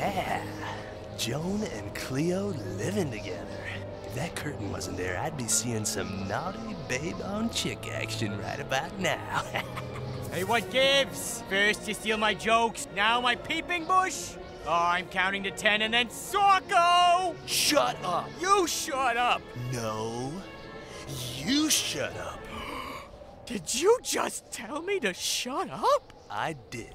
Yeah, Joan and Cleo living together. If that curtain wasn't there, I'd be seeing some naughty babe on chick action right about now. Hey, what gives? First you steal my jokes, now my peeping bush? Oh, I'm counting to ten and then Sorko! shut up! You shut up! No, you shut up. Did you just tell me to shut up? I did.